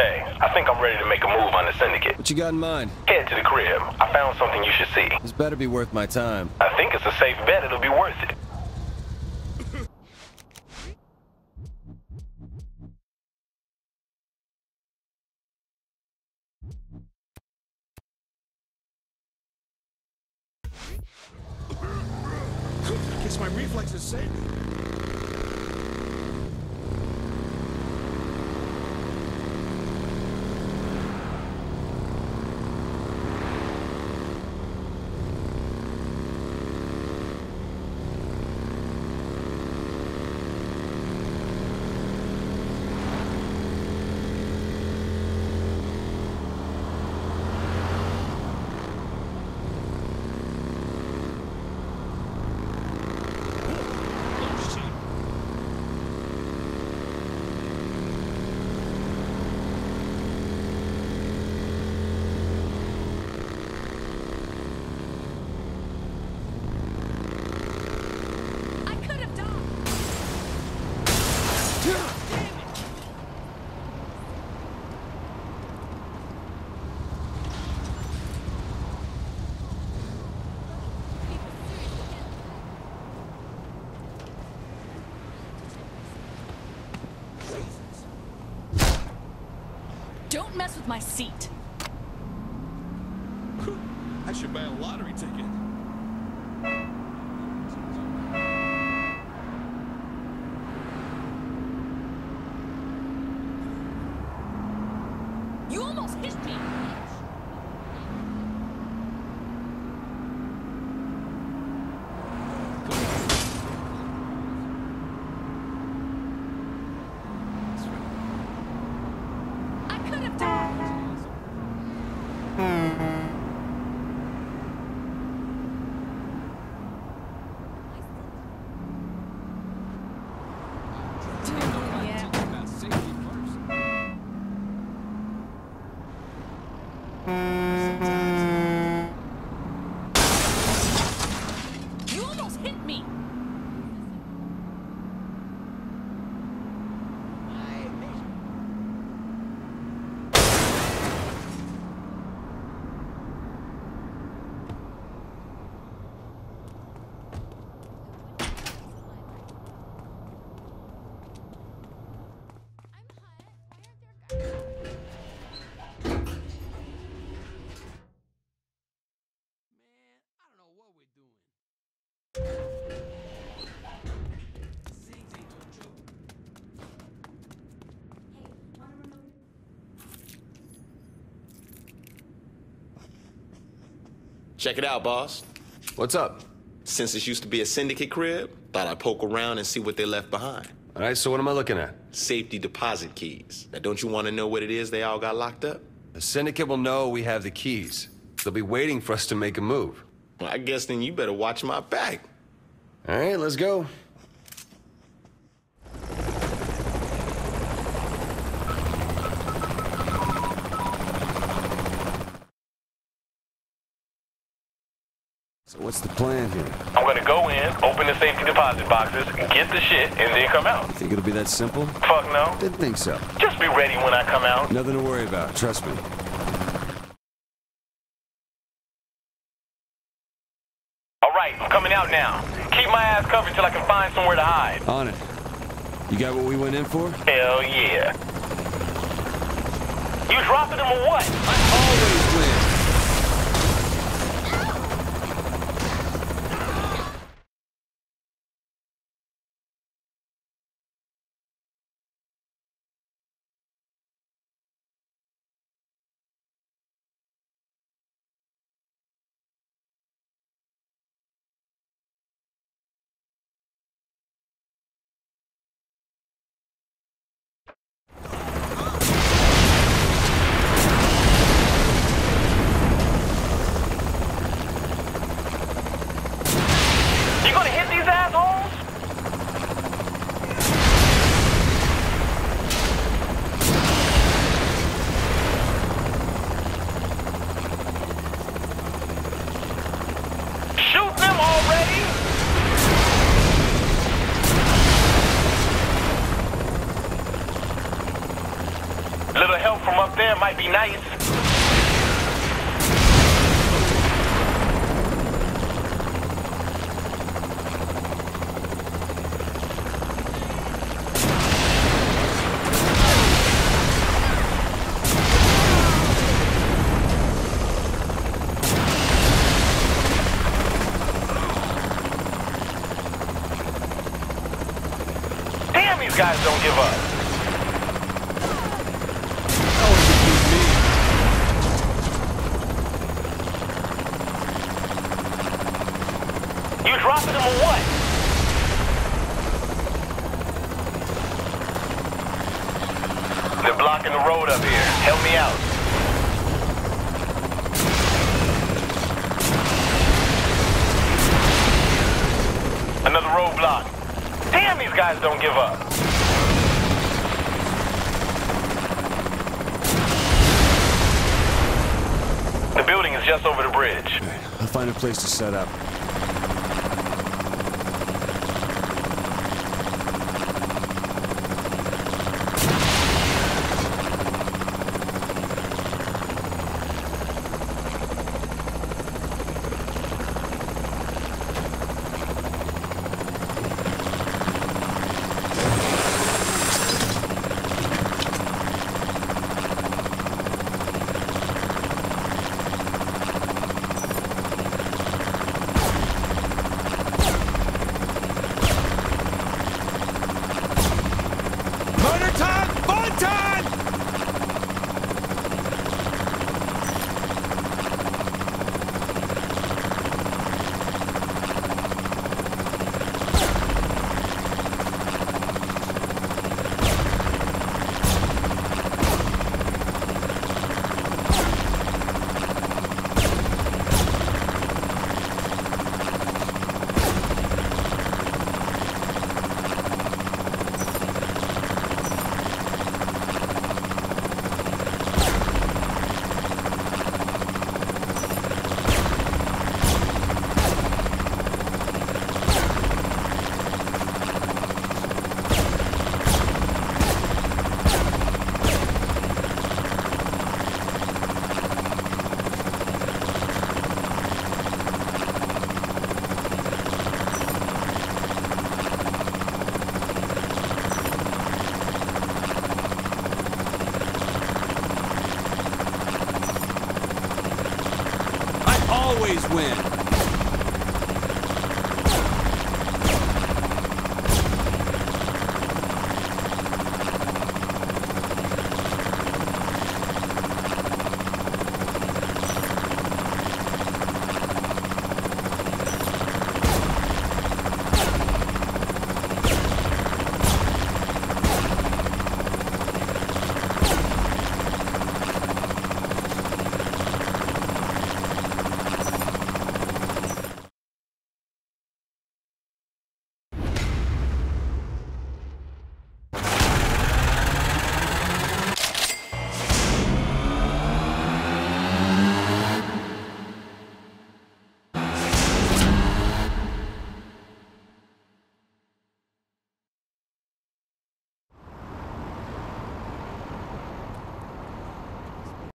Hey, I think I'm ready to make a move on the syndicate. What you got in mind? Head to the crib. I found something you should see. This better be worth my time. I think it's a safe bet it'll be worth it. Guess my reflexes saved me. Oh, shit. I could have died. Don't mess with my seat. I should buy a lottery ticket. You almost hit me. I could have died. Dude, yeah. About safety first. You almost hit me. Man, I don't know what we're doing. Ziggs ain't no joke. Check it out, boss. What's up? Since this used to be a syndicate crib, thought I'd poke around and see what they left behind. All right, so what am I looking at? Safety deposit keys. Now, don't you want to know what it is they all got locked up? The syndicate will know we have the keys. They'll be waiting for us to make a move. Well, I guess then you better watch my back. All right, let's go. So what's the plan here? I'm gonna go in, open the safety deposit boxes, get the shit, and then come out. Think it'll be that simple? Fuck no. Didn't think so. Just be ready when I come out. Nothing to worry about, trust me. All right, I'm coming out now. Keep my ass covered till I can find somewhere to hide. On it. You got what we went in for? Hell yeah. You dropping them or what? You gonna hit these assholes? Shoot them already! Little help from up there might be nice. These guys don't give up. You dropping them what? They're blocking the road up here. Help me out. Another roadblock. Damn, these guys don't give up. Building is just over the bridge. I'll find a place to set up. Murder time! Fun time! I always win.